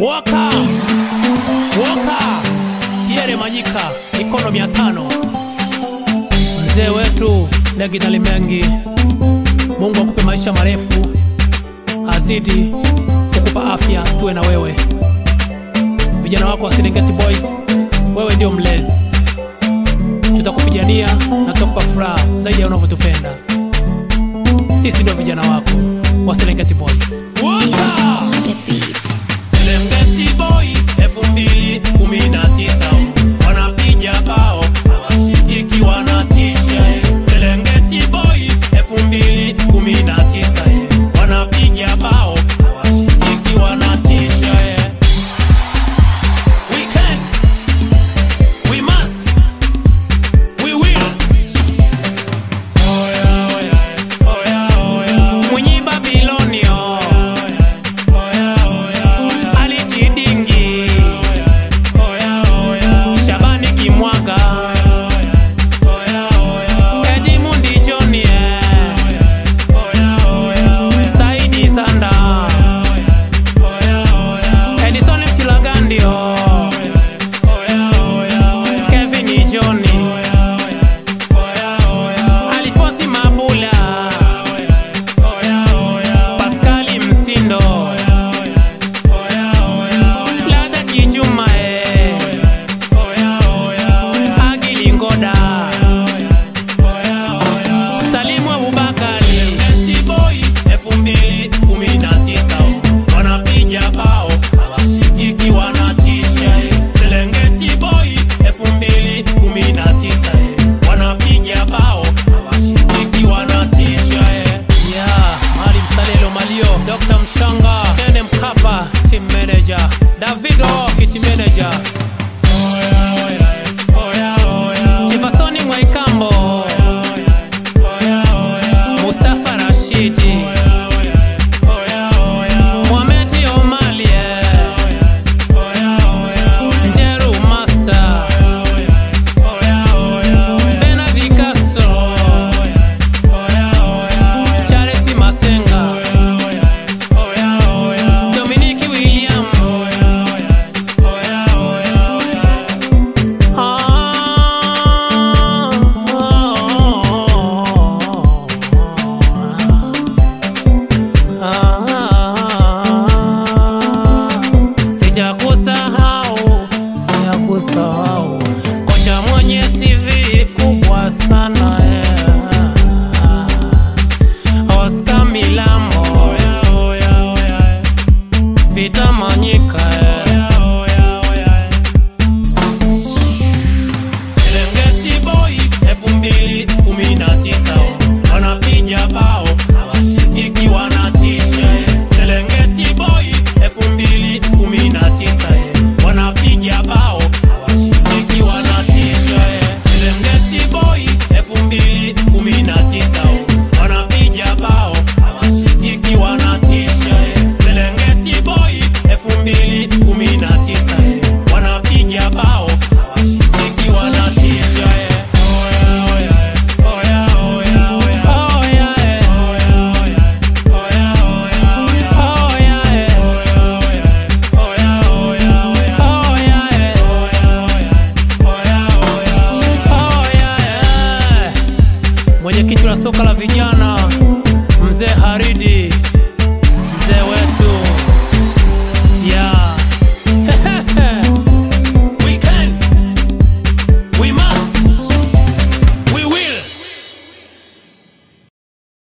Waka Waka Yere Manyika mikono mia tano. Mzee wetu negitali Mengi, Mungu akupe maisha marefu, azidi kukupa afya, tuwe na wewe. Vijana wako wa Serengeti Boys, wewe ndio mlezi, tutakupigania na tutakupa furaha zaidi ya unavyotupenda sisi ndio vijana wako. Wa Serengeti Boys. Битоманика